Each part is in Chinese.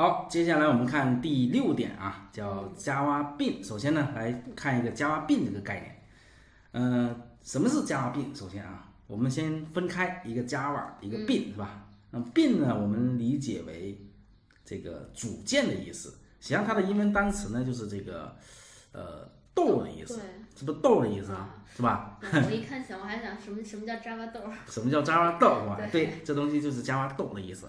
好，接下来我们看第六点啊，叫 Java Bin。首先呢，来看一个 Java Bin 这个概念。嗯，什么是 Java Bin？首先啊，我们先分开一个 Java，一个 Bin 是吧？那么 Bin 呢，我们理解为这个组件的意思。实际上它的英文单词呢，就是这个呃豆的意思，是不是豆的意思啊？是吧？我一看想，我还想什么什么叫 Java 豆？什么叫 Java 豆是吧？对，这东西就是 Java 豆的意思。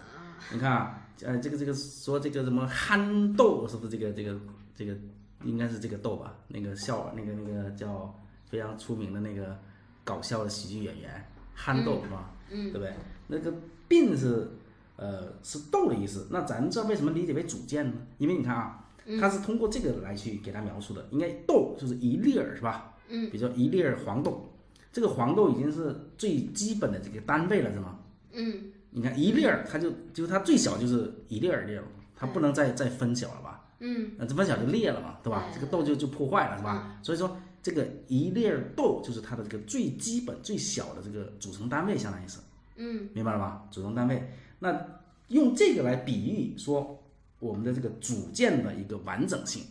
你看啊。呃，这个这个说这个什么憨豆是不是这个这个这个应该是这个豆吧？那个笑那个那个叫非常出名的那个搞笑的喜剧演员憨豆是吧？嗯，对不对？那个病是呃是豆的意思。那咱这为什么理解为主件呢？因为你看啊，它是通过这个来去给它描述的。应该豆就是一粒儿是吧？嗯，比如说一粒儿黄豆，这个黄豆已经是最基本的这个单位了是吗？嗯。你看一粒儿，它就就它最小就是一粒儿粒儿，它不能再再分小了吧？嗯，那这分小就裂了嘛，对吧？这个豆就就破坏了，是吧？所以说这个一粒儿豆就是它的这个最基本最小的这个组成单位，相当于是，嗯，明白了吧？组成单位，那用这个来比喻说我们的这个组件的一个完整性，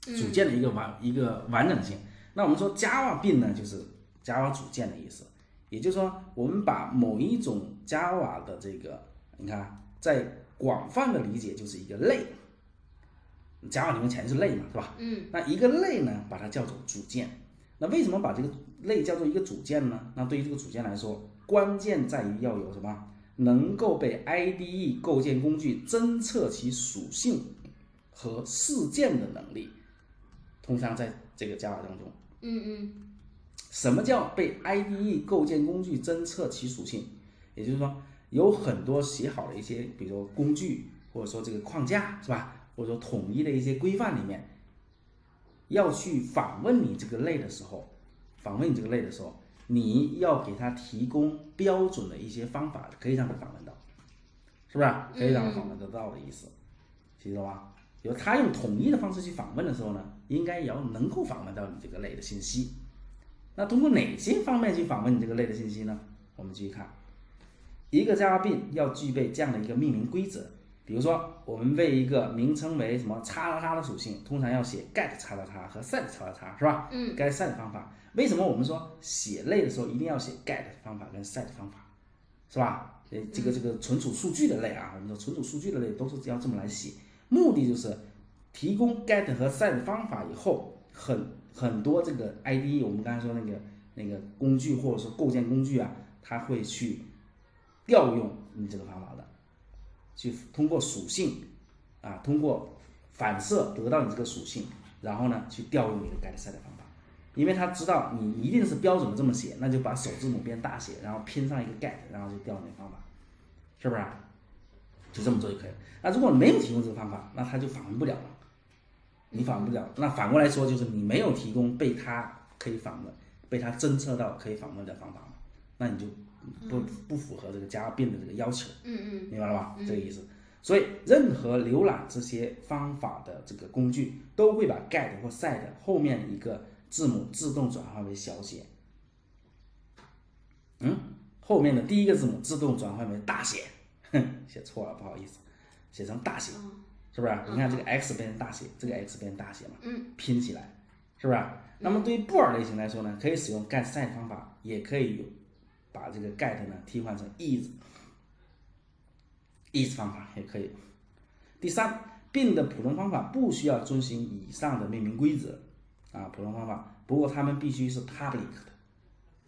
组件的一个完一个完整性。那我们说 Java bin 呢，就是 Java 组件的意思。也就是说，我们把某一种 Java 的这个，你看，在广泛的理解就是一个类，Java 里面全是类嘛，是吧？嗯。那一个类呢，把它叫做组件。那为什么把这个类叫做一个组件呢？那对于这个组件来说，关键在于要有什么？能够被 IDE 构建工具侦测其属性和事件的能力。通常在这个 Java 当中，嗯嗯。什么叫被 IDE 构建工具侦测其属性？也就是说，有很多写好的一些，比如说工具，或者说这个框架，是吧？或者说统一的一些规范里面，要去访问你这个类的时候，访问你这个类的时候，你要给他提供标准的一些方法，可以让他访问到，是不是？可以让他访问得到的意思，记得吧？有他用统一的方式去访问的时候呢，应该也要能够访问到你这个类的信息。那通过哪些方面去访问你这个类的信息呢？我们继续看，一个 Java bin 要具备这样的一个命名规则。比如说，我们为一个名称为什么叉叉叉的属性，通常要写 get 叉叉叉和 set 叉叉叉，是吧？嗯。get set 方法，为什么我们说写类的时候一定要写 get 方法跟 set 方法，是吧？呃，这个这个存储数据的类啊，我们说存储数据的类都是要这么来写，目的就是提供 get 和 set 方法以后很。很多这个 IDE，我们刚才说那个那个工具或者说构建工具啊，它会去调用你这个方法的，去通过属性啊，通过反射得到你这个属性，然后呢去调用你的 get set 方法，因为他知道你一定是标准的这么写，那就把首字母变大写，然后拼上一个 get，然后就调用那方法，是不是？就这么做就可以了。那如果没有提供这个方法，那他就访问不了了。你访问不了，那反过来说就是你没有提供被他可以访问、被他侦测到可以访问的方法嘛？那你就不不符合这个加变的这个要求。嗯嗯，明白了吧？这个意思。所以任何浏览这些方法的这个工具都会把 get 或 set 后面一个字母自动转换为小写。嗯，后面的第一个字母自动转换为大写。哼，写错了，不好意思，写成大写。是不是？你看这个 x 变成大写，这个 x 变成大写嘛？嗯，拼起来，是不是？那么对于布尔类型来说呢，可以使用 get set 方法，也可以有把这个 get 呢替换成 is，is 方法也可以。第三并的普通方法不需要遵循以上的命名规则啊，普通方法，不过它们必须是 public 的，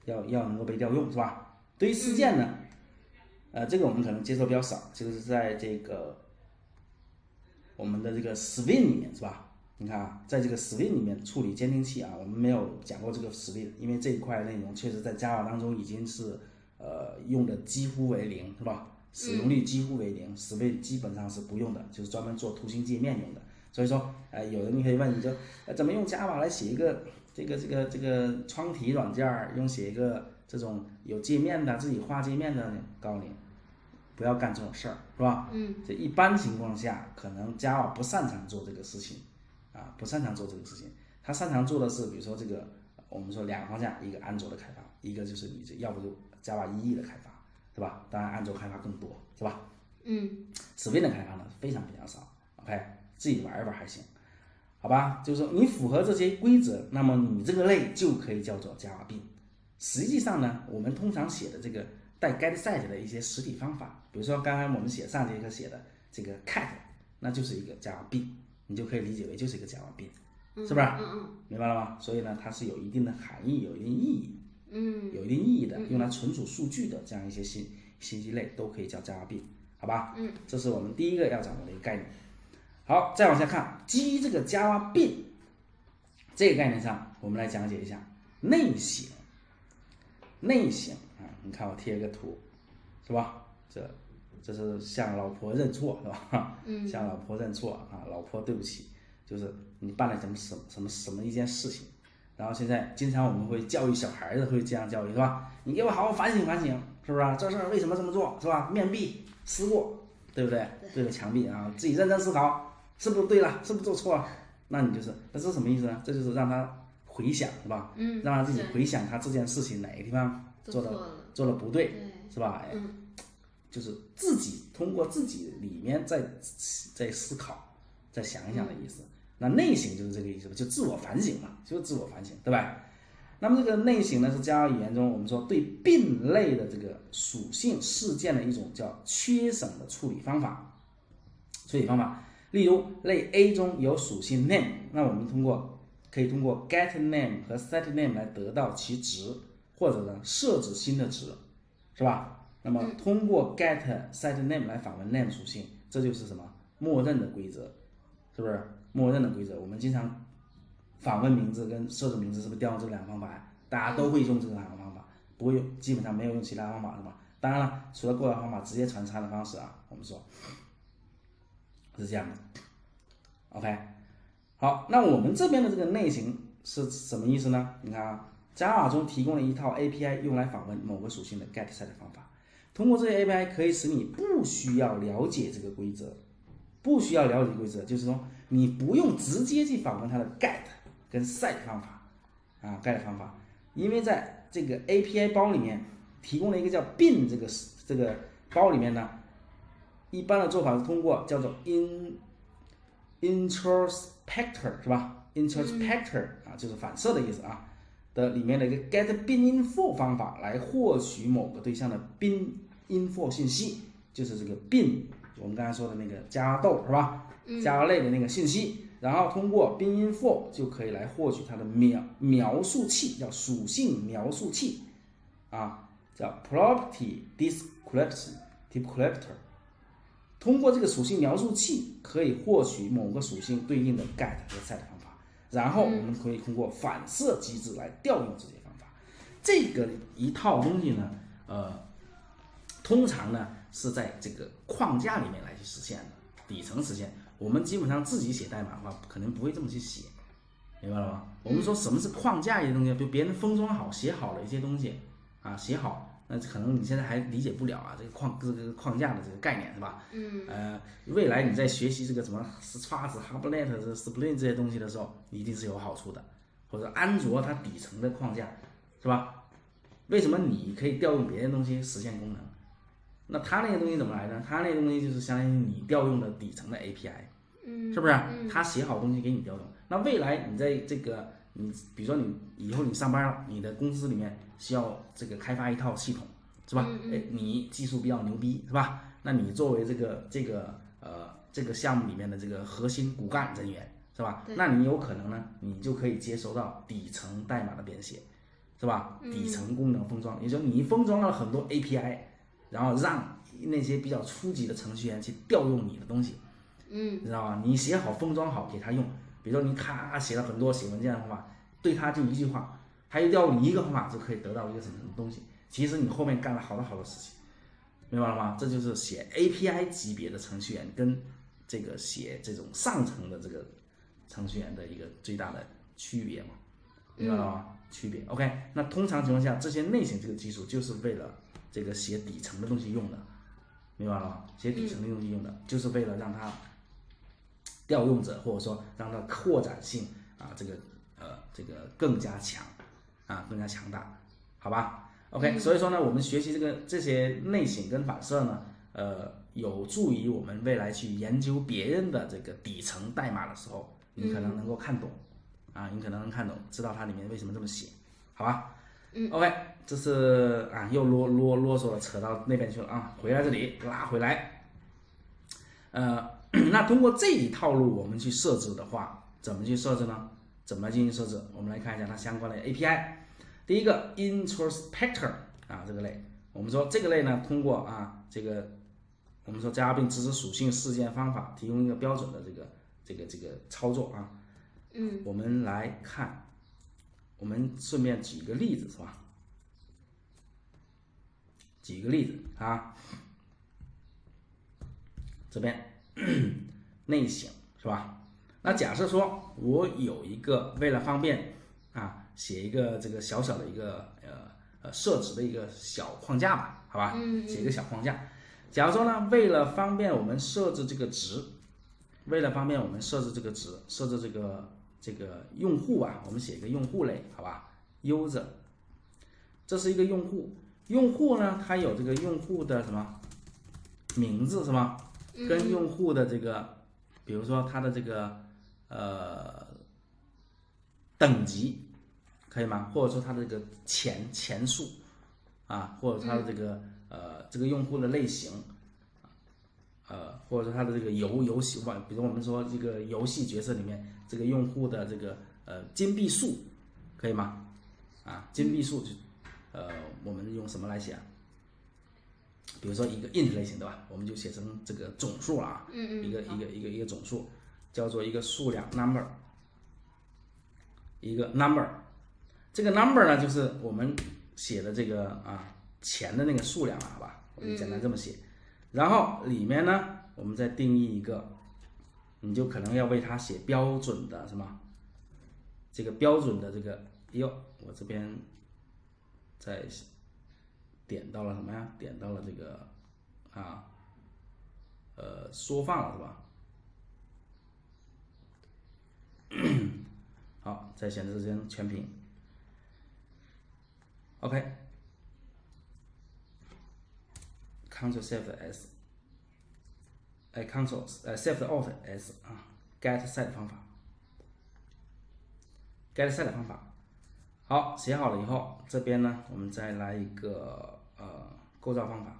要要能够被调用，是吧？对于事件呢，呃，这个我们可能接触比较少，这个是在这个。我们的这个 Swing 里面是吧？你看啊，在这个 Swing 里面处理监听器啊，我们没有讲过这个 Swing，因为这一块内容确实在 Java 当中已经是呃用的几乎为零，是吧？使用率几乎为零，Swing 基本上是不用的，就是专门做图形界面用的。所以说，呃，有人可以问，你就呃怎么用 Java 来写一个这个这个这个窗体软件儿，用写一个这种有界面的自己画界面的呢？告诉你。不要干这种事儿，是吧？嗯，这一般情况下，可能 Java 不擅长做这个事情，啊，不擅长做这个事情。他擅长做的是，比如说这个，我们说两个方向，一个安卓的开发，一个就是你这要不就 Java EE 的开发，对吧？当然安卓开发更多，是吧？嗯，Swing 的开发呢，非常非常少。OK，自己玩一玩还行，好吧？就是说你符合这些规则，那么你这个类就可以叫做 Java bin。实际上呢，我们通常写的这个带 getSet 的一些实体方法，比如说刚才我们写上节课写的这个 cat，那就是一个 Java bin，你就可以理解为就是一个 Java bin，是不是？嗯嗯明白了吗？所以呢，它是有一定的含义，有一定意义，嗯有一定意义的，用来存储数据的这样一些信信息类都可以叫 Java bin，好吧？嗯，这是我们第一个要掌握的一个概念。好，再往下看，基于这个 Java bin 这个概念上，我们来讲解一下内省。内省啊，你看我贴个图，是吧？这这是向老婆认错，是吧？嗯 向老婆认错啊，老婆对不起，就是你办了什么什么什么什么一件事情，然后现在经常我们会教育小孩子会这样教育，是吧？你给我好好反省反省，是不是啊？这事儿为什么这么做，是吧？面壁思过，对不对？对着墙壁啊，自己认真思考，是不是对了？是不是做错了？那你就是，那这什么意思呢？这就是让他回想，是吧？嗯，让他自己回想他这件事情哪个地方做的做的不对，对，是吧？就是自己通过自己里面在在思考，再想一想的意思。那内省就是这个意思，就自我反省嘛，就是自我反省，对吧？那么这个内省呢，是 Java 语言中我们说对并类的这个属性事件的一种叫缺省的处理方法。处理方法，例如类 A 中有属性 name，那我们通过可以通过 get name 和 set name 来得到其值，或者呢设置新的值，是吧？那么通过 get set name 来访问 name 属性，这就是什么默认的规则，是不是？默认的规则，我们经常访问名字跟设置名字是不是调用这两个方法呀？大家都会用这两个方法，不会用，基本上没有用其他方法，是吧？当然了，除了过来方法，直接传插的方式啊，我们说是这样的。OK，好，那我们这边的这个类型是什么意思呢？你看啊，Java 中提供了一套 API 用来访问某个属性的 get set 方法。通过这些 API 可以使你不需要了解这个规则，不需要了解规则，就是说你不用直接去访问它的 get 跟 set 方法啊 get 方法，因为在这个 API 包里面提供了一个叫 bin 这个这个包里面呢，一般的做法是通过叫做 in introspector 是吧？introspector 啊就是反射的意思啊的里面的一个 get bin info 方法来获取某个对象的 bin info 信息，就是这个 bin 我们刚才说的那个加豆是吧？加类的那个信息，然后通过 bin info 就可以来获取它的描描述器，叫属性描述器啊，叫 property description descriptor。通过这个属性描述器，可以获取某个属性对应的 get 和 set 然后我们可以通过反射机制来调用这些方法。这个一套东西呢，呃，通常呢是在这个框架里面来去实现的，底层实现。我们基本上自己写代码的话，可能不会这么去写，明白了吗？我们说什么是框架一些东西，就别人封装好、写好了一些东西啊，写好，那可能你现在还理解不了啊，这个框这个框架的这个概念是吧？嗯，呃，未来你在学习这个什么 Struts、Hibernate、这 Spring 这些东西的时候，一定是有好处的。或者安卓它底层的框架，是吧？为什么你可以调用别的东西实现功能？那它那个东西怎么来呢？它那个东西就是相当于你调用的底层的 API，嗯，是不是？它写好东西给你调用。那未来你在这个你比如说你以后你上班了，你的公司里面需要这个开发一套系统，是吧？哎，你技术比较牛逼，是吧？那你作为这个这个呃这个项目里面的这个核心骨干人员，是吧？那你有可能呢，你就可以接收到底层代码的编写，是吧？底层功能封装，也就是你封装了很多 API，然后让那些比较初级的程序员去调用你的东西。嗯，知道吧？你写好封装好给他用，比如说你咔写了很多写文件的话，对他就一句话，他就调你一个方法就可以得到一个什么什么东西。其实你后面干了好多好多事情，明白了吗？这就是写 API 级别的程序员跟这个写这种上层的这个程序员的一个最大的区别嘛，明白了吗？区别。OK，那通常情况下，这些内型这个技术就是为了这个写底层的东西用的，明白了吗？写底层的东西用的，就是为了让它调用者或者说让它扩展性啊，这个呃这个更加强啊，更加强大，好吧？OK，、所以说呢，我们学习这个这些内省跟反射呢，呃，有助于我们未来去研究别人的这个底层代码的时候，你可能能够看懂，啊，你可能能看懂，知道它里面为什么这么写，好吧？嗯，OK，这是啊，又啰啰啰嗦了，扯到那边去了啊，回来这里拉回来，呃，那通过这一套路我们去设置的话，怎么去设置呢？怎么进行设置？我们来看一下它相关的 API。第一个 introspector 啊，这个类，我们说这个类呢，通过啊这个，我们说 Java 并支持属性事件方法，提供一个标准的这个这个这个操作啊。嗯，我们来看，我们顺便举一个例子是吧？举一个例子啊，这边 内省是吧？那假设说我有一个为了方便啊，写一个这个小小的一个呃呃设置的一个小框架吧，好吧？嗯写一个小框架。假如说呢，为了方便我们设置这个值，为了方便我们设置这个值，设置这个这个用户啊，我们写一个用户类，好吧？user，这是一个用户，用户呢，它有这个用户的什么名字是吗？跟用户的这个，比如说它的这个呃等级，可以吗？或者说它的这个钱钱数啊，或者它的这个、呃这个用户的类型，呃，或者说它的这个游游戏玩，比如我们说这个游戏角色里面这个用户的这个呃金币数，可以吗？啊，金币数就呃我们用什么来写啊？比如说一个 int 类型对吧？我们就写成这个总数了啊，嗯嗯，一个一个一个一个总数，叫做一个数量 number，一个 number，这个 number 呢就是我们写的这个啊钱的那个数量了，好吧？我就简单这么写，然后里面呢我们再定义一个，你就可能要为它写标准的什么？这个标准的这个，哎呦，我这边在点到了什么呀？点到了这个啊，呃，缩放了是吧？好，在显示间全屏。OK。Ctrl Shift S，哎，Ctrl 呃 Shift Alt S 啊，Get Set 方法，Get Set 方法，好，写好了以后，这边呢，我们再来一个呃构造方法，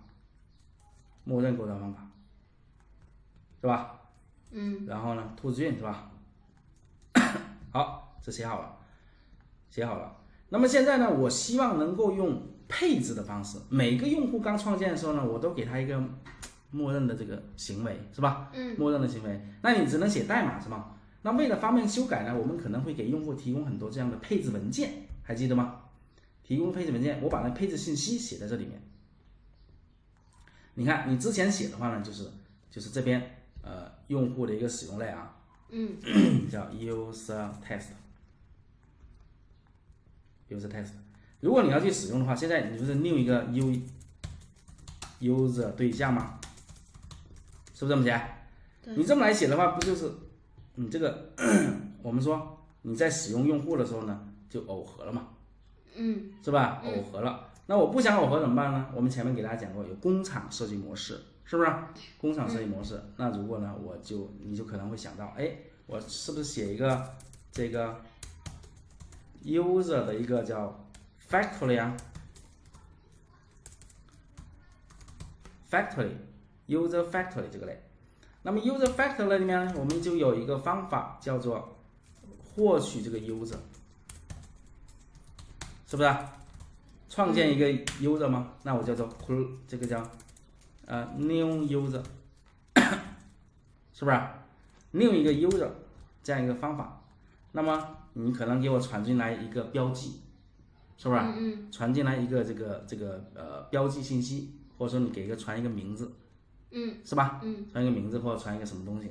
默认构造方法，是吧？嗯，然后呢，兔子运是吧？好，这写好了，写好了。那么现在呢，我希望能够用配置的方式，每个用户刚创建的时候呢，我都给他一个默认的这个行为，是吧？嗯，默认的行为，那你只能写代码是吗？那为了方便修改呢，我们可能会给用户提供很多这样的配置文件，还记得吗？提供配置文件，我把那配置信息写在这里面。你看，你之前写的话呢，就是就是这边呃用户的一个使用类啊，嗯，叫 user test。User test，如果你要去使用的话，现在你不是 new 一个 u user 对象吗？是不是这么写？你这么来写的话，不就是你这个我们说你在使用用户的时候呢，就耦合了嘛，嗯，是吧？耦合了。那我不想耦合怎么办呢？我们前面给大家讲过，有工厂设计模式，是不是？工厂设计模式。那如果呢，我就你就可能会想到，哎，我是不是写一个这个 user 的一个叫 factory 啊？factory user factory 这个类。那么 user factory 里面呢，我们就有一个方法叫做获取这个 user，是不是？创建一个 user 吗？那我叫做 cl 这个叫呃 new user，是不是啊？new 一个 user 这样一个方法，那么你可能给我传进来一个标记，是不是？传进来一个这个这个呃标记信息，或者说你给一个传一个名字，嗯。是吧？嗯。传一个名字或者传一个什么东西，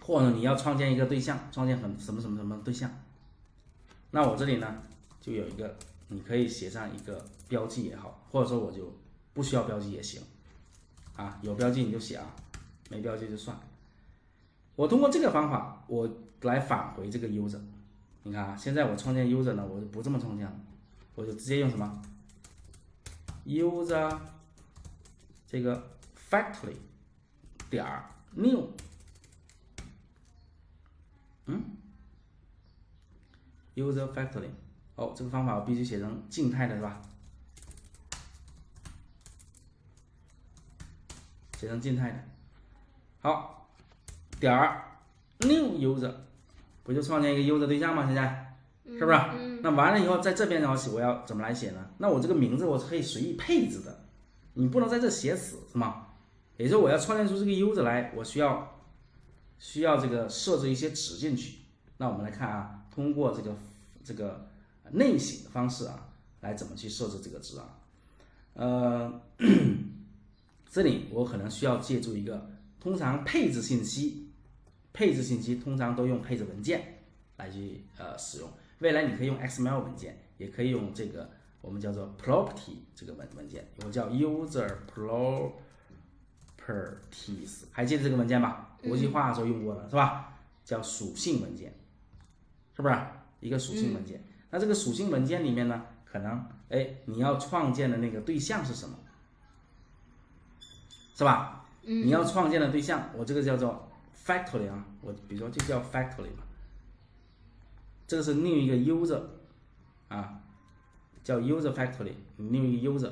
或者你要创建一个对象，创建很什么什么什么对象，那我这里呢就有一个，你可以写上一个标记也好，或者说我就不需要标记也行，啊，有标记你就写啊，没标记就算。我通过这个方法，我来返回这个 user。你看啊，现在我创建 user 呢，我就不这么创建了，我就直接用什么？user 这个 factory 点儿 new，嗯，user factory，哦，这个方法我必须写成静态的是吧？写成静态的，好，点儿 new user，不就创建一个 user 对象吗？现在是不是？那完了以后，在这边呢，我我要怎么来写呢？那我这个名字我是可以随意配置的，你不能在这写死是吗？也就是我要创建出这个 user 来，我需要需要这个设置一些值进去。那我们来看啊，通过这个这个内写的方式啊，来怎么去设置这个值啊？呃。这里我可能需要借助一个，通常配置信息，配置信息通常都用配置文件来去呃使用。未来你可以用 XML 文件，也可以用这个我们叫做 property 这个文文件，我叫 user properties，还记得这个文件吧？国际化的时候用过的是吧？叫属性文件，是不是一个属性文件？那这个属性文件里面呢，可能哎你要创建的那个对象是什么？是吧？你要创建的对象，我这个叫做 factory 啊，我比如说就叫 factory 嘛。这个是另一个 user 啊，叫 user factory，另一个 user，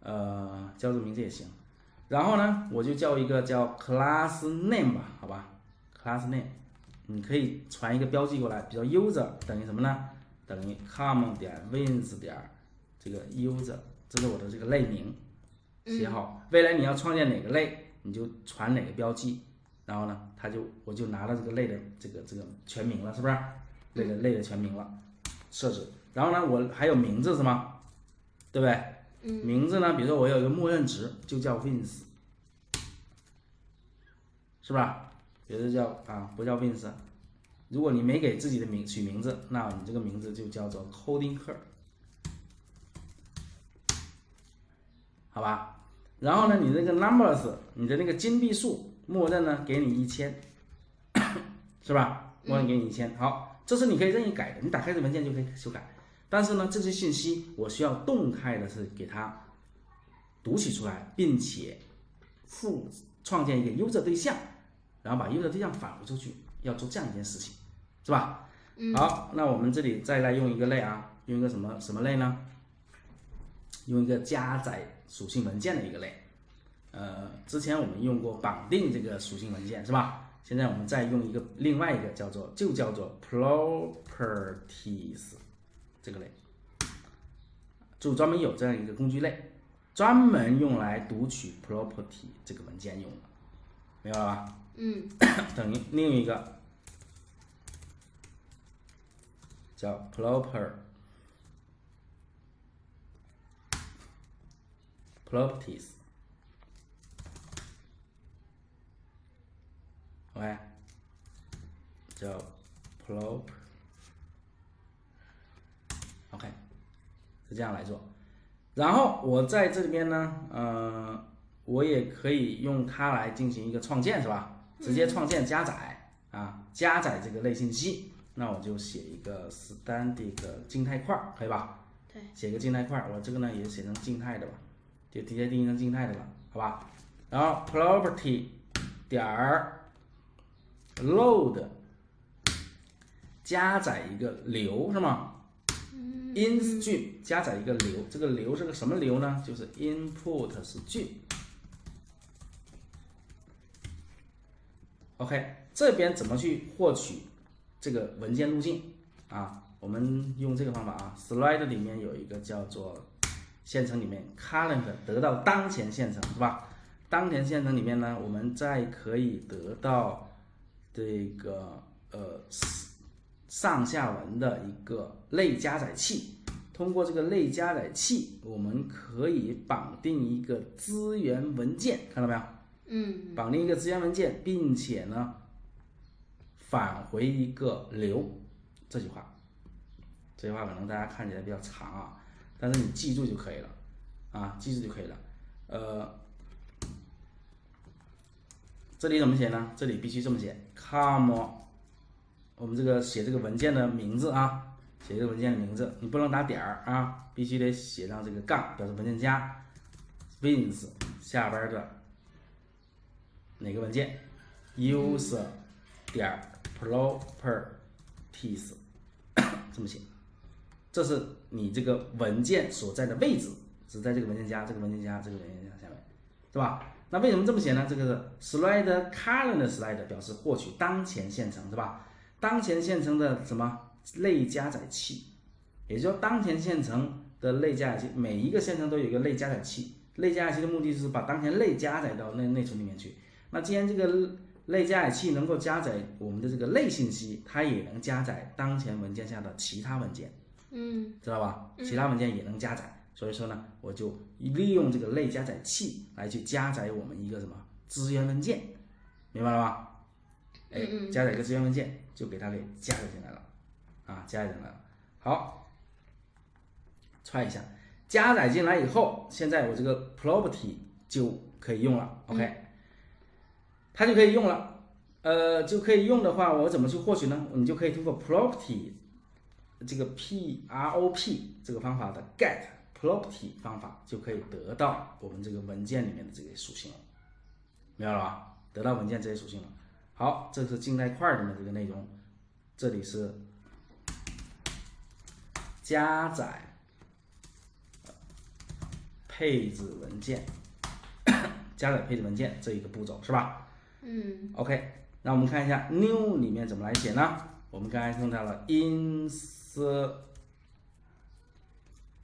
呃，叫这名字也行。然后呢，我就叫一个叫 class name 吧，好吧？class name，你可以传一个标记过来，比如 user 等于什么呢？等于 common 点 wins 点这个 user，这是我的这个类名。写好，未来你要创建哪个类，你就传哪个标记，然后呢，他就我就拿了这个类的这个这个全名了，是不是？类的类的全名了，设置。然后呢，我还有名字是吗？对不对？名字呢，比如说我有一个默认值，就叫 wins，是吧？比如叫啊，不叫 wins。如果你没给自己的名取名字，那你这个名字就叫做 coding her，好吧？然后呢，你那个 numbers，你的那个金币数，默认呢给你一千，是吧？默认给你一千。好，这是你可以任意改的，你打开这文件就可以修改。但是呢，这些信息我需要动态的是给它读取出来，并且复创建一个 user 对象，然后把 user 对象返回出去，要做这样一件事情，是吧？好，那我们这里再来用一个类啊，用一个什么什么类呢？用一个加载。属性文件的一个类，呃，之前我们用过绑定这个属性文件是吧？现在我们再用一个另外一个叫做就叫做 properties 这个类，就专门有这样一个工具类，专门用来读取 property 这个文件用的，明白了吧？嗯。等于另一个叫 proper。properties，OK，叫 prop，OK，是这样来做。然后我在这边呢，呃，我也可以用它来进行一个创建，是吧？直接创建加载啊，加载这个类信息。那我就写一个 static 静态块，可以吧？对。写个静态块，我这个呢也写成静态的吧。就直接定义成静态的了，好吧？然后 property 点儿 load 加载一个流是吗？instream 加载一个流，这个流是个什么流呢？就是 input stream。OK，这边怎么去获取这个文件路径啊？我们用这个方法啊，slide 里面有一个叫做。线程里面，current 得到当前线程是吧？当前线程里面呢，我们再可以得到这个呃上下文的一个类加载器。通过这个类加载器，我们可以绑定一个资源文件，看到没有？嗯。绑定一个资源文件，并且呢返回一个流。这句话，这句话可能大家看起来比较长啊。但是你记住就可以了，啊，记住就可以了。呃，这里怎么写呢？这里必须这么写，come 我们这个写这个文件的名字啊，写这个文件的名字，你不能打点儿啊，必须得写上这个杠，表示文件夹，wins 下边的哪个文件？user 点 properties 这么写，这是你这个文件所在的位置，只在这个文件夹、这个文件夹、这个文件夹下面，是吧？那为什么这么写呢？这个是 slide current slide 表示获取当前线程，是吧？当前线程的什么类加载器，也就是说当前线程的类加载器，每一个线程都有一个类加载器。类加载器的目的就是把当前类加载到内内存里面去。那既然这个类加载器能够加载我们的这个类信息，它也能加载当前文件下的其他文件，嗯，知道吧？其他文件也能加载。所以说呢，我就利用这个类加载器来去加载我们一个什么资源文件，明白了吧？哎，加载一个资源文件，就给它给加载进来了，啊，加载进来了。好，踹一下，加载进来以后，现在我这个 property 就可以用了，OK，它就可以用了。呃，就可以用的话，我怎么去获取呢？你就可以通过 property 这个 p r o p 这个方法的 get。Property 方法就可以得到我们这个文件里面的这些属性了，明白了吧？得到文件这些属性了。好，这是静态块里面这个内容，这里是加载配置文件，加载配置文件这一个步骤是吧？嗯。OK，那我们看一下 new 里面怎么来写呢？我们刚才用到了 insert。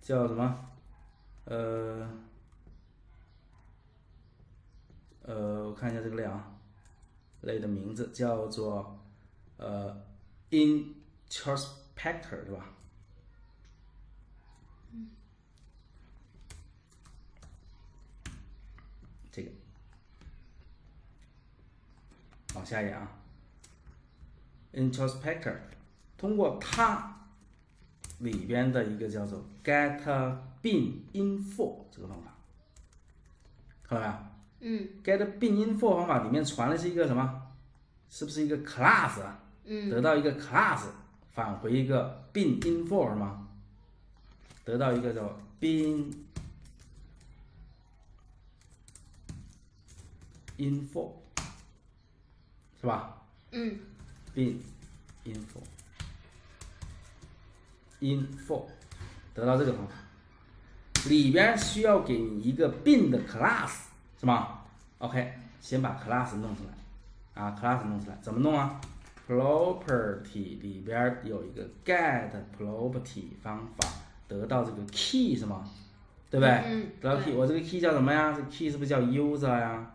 叫什么？呃，呃，我看一下这个类啊，类的名字叫做呃，introspector 是吧？这个，往下一页啊，introspector，通过它。里边的一个叫做 get bin info 这个方法，看到没有？嗯。get bin info 方法里面传的是一个什么？是不是一个 class 啊？嗯。得到一个 class，返回一个 bin info 是吗？得到一个叫 bin info 是吧？嗯。bin info。Info 得到这个方法，里边需要给你一个 bin 的 class 是吗？OK，先把 class 弄出来啊，class 弄出来怎么弄啊？property 里边有一个 get property 方法，得到这个 key 是吗？对不对？得到 key，我这个 key 叫什么呀？这 key 是不是叫 user 呀？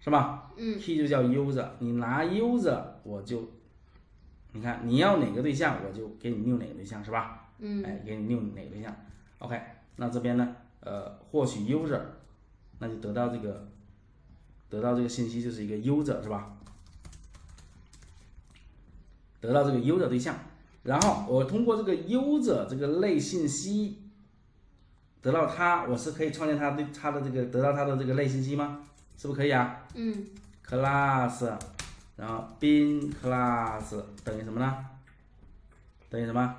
是吧？嗯，key 就叫 user，你拿 user 我就。你看你要哪个对象，我就给你 new 哪个对象，是吧？嗯。哎，给你 new 哪个对象？OK，那这边呢，呃，获取 user，那就得到这个，得到这个信息就是一个 user，是吧？得到这个 user 对象，然后我通过这个 user 这个类信息，得到它，我是可以创建它对它的这个得到它的这个类信息吗？是不是可以啊？嗯。class。然后 bin class 等于什么呢？等于什么？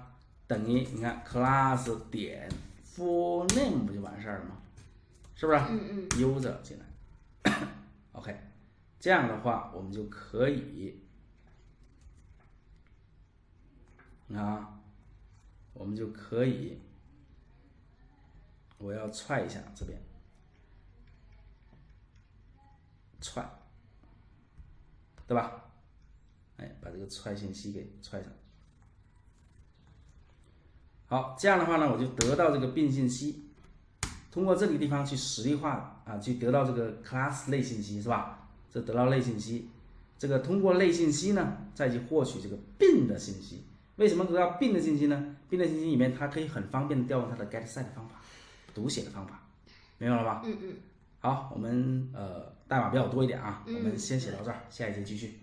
等于你看 class 点 full name 不就完事儿了吗？是不是？嗯嗯。user 进来，OK，这样的话我们就可以，你看啊，我们就可以，我要踹一下这边，踹。对吧？哎，把这个踹信息给踹上。好，这样的话呢，我就得到这个并信息，通过这个地方去实例化啊，去得到这个 class 类信息，是吧？这得到类信息，这个通过类信息呢，再去获取这个并的信息。为什么得到并的信息呢？并的信息里面，它可以很方便的调用它的 get set 方法，读写的方法，明白了吧？嗯嗯。好，我们呃代码比较多一点啊，我们先写到这儿，下一节继续。